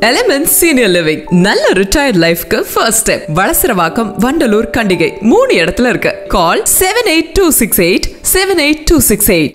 Element senior living நல்ல retired லைஃப்க்கு first step Valasaravakkam Vandalur Kandigai. மூணு இடத்துல இருக்கு. Call seven eight two six eight seven eight two six eight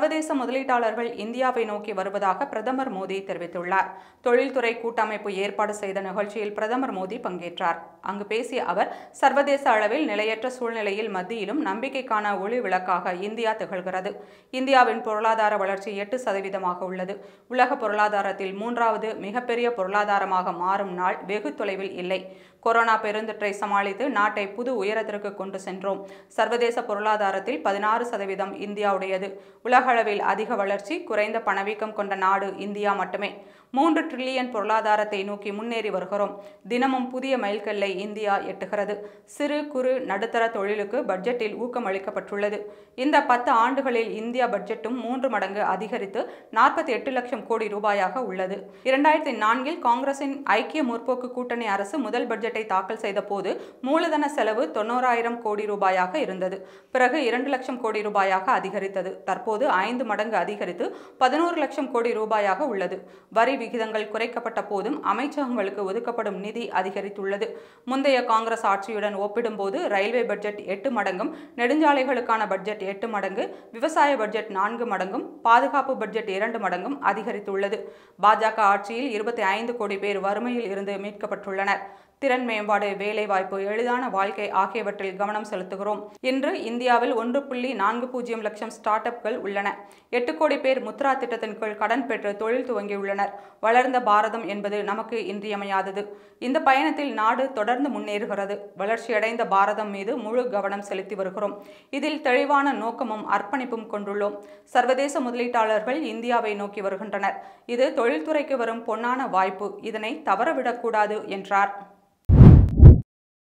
சர்வதேச முதலீட்டாளர்கள் இந்தியாவை நோக்கி வருவதாக பிரதமர் மோடி தெரிவித்துள்ளார். தொழில்துறை கூட்டமைப்பு ஏற்பாடு செய்த நிகழ்ச்சியில் பிரதமர் மோடி பங்கேற்றார். அங்கு பேசிய அவர் சர்வதேச அளவில் நிலையற்ற சூழ்நிலையில் மத்தியிலும் நம்பிக்கைக்கான ஒளி விளக்காக இந்தியா திகழ்கிறது. இந்தியாவின் பொருளாதார வளர்ச்சி எட்டு சதவீதமாக உள்ளது. உலக பொருளாதாரத்தில் மூன்றாவது மிகப்பெரிய பொருளாதாரமாக மாறும் நாள் வெகு தொலைவில் இல்லை. கொரோனா பெருந்தொற்றை சமாளித்து நாட்டை புது உயரத்திற்கு கொண்டு சென்றோம். சர்வதேச பொருளாதாரத்தில் பதினாறு சதவீதம் இந்தியாவுடையது. உலக உலகளவில் அதிக வளர்ச்சி குறைந்த பணவீக்கம் கொண்ட நாடு இந்தியா மட்டுமே. மூன்று டிரில்லியன் பொருளாதாரத்தை நோக்கி முன்னேறி வருகிறோம். தினமும் புதிய மைல்கல்லை இந்தியா எட்டுகிறது. சிறு குறு நடுத்தர தொழிலுக்கு பட்ஜெட்டில் ஊக்கம் அளிக்கப்பட்டுள்ளது. இந்த பத்து ஆண்டுகளில் இந்தியா பட்ஜெட்டும் மூன்று மடங்கு அதிகரித்து நாற்பத்தி எட்டு லட்சம் கோடி ரூபாயாக உள்ளது. இரண்டாயிரத்தி நான்கில் காங்கிரசின் ஐக்கிய முற்போக்கு கூட்டணி அரசு முதல் பட்ஜெட்டை தாக்கல் செய்த போது மூலதன செலவு தொண்ணூறாயிரம் கோடி ரூபாயாக இருந்தது. பிறகு இரண்டு லட்சம் கோடி ரூபாயாக அதிகரித்தது. தற்போது ஐந்து மடங்கு அதிகரித்து பதினோரு லட்சம் கோடி ரூபாயாக உள்ளது. வரி விகிதங்கள் குறைக்கப்பட்ட போதும் அமைச்சகங்களுக்கு ஒதுக்கப்படும் நிதி அதிகரித்துள்ளது. முந்தைய காங்கிரஸ் ஆட்சியுடன் ஒப்பிடும்போது ரயில்வே பட்ஜெட் எட்டு மடங்கும் நெடுஞ்சாலைகளுக்கான பட்ஜெட் எட்டு மடங்கு விவசாய பட்ஜெட் நான்கு மடங்கும் பாதுகாப்பு பட்ஜெட் இரண்டு மடங்கும் அதிகரித்துள்ளது. பாஜக ஆட்சியில் இருபத்தி ஐந்து கோடி பேர் வறுமையில் இருந்து மீட்கப்பட்டுள்ளனர். திறன் மேம்பாடு வேலைவாய்ப்பு எளிதான வாழ்க்கை ஆகியவற்றில் கவனம் செலுத்துகிறோம். இன்று இந்தியாவில் ஒன்று புள்ளி நான்கு பூஜ்ஜியம் லட்சம் ஸ்டார்ட் அப்கள் உள்ளன. எட்டு கோடி பேர் முத்ரா திட்டத்தின் கீழ் கடன் பெற்று தொழில் துவங்கியுள்ளனர். வளர்ந்த பாரதம் என்பது நமக்கு இன்றியமையாதது. இந்த பயணத்தில் நாடு தொடர்ந்து முன்னேறுகிறது. வளர்ச்சியடைந்த பாரதம் மீது முழு கவனம் செலுத்தி வருகிறோம். இதில் தெளிவான நோக்கமும் அர்ப்பணிப்பும் கொண்டுள்ளோம். சர்வதேச முதலீட்டாளர்கள் இந்தியாவை நோக்கி வருகின்றனர். இது தொழில்துறைக்கு வரும் பொன்னான வாய்ப்பு. இதனை தவறவிடக்கூடாது என்றார்.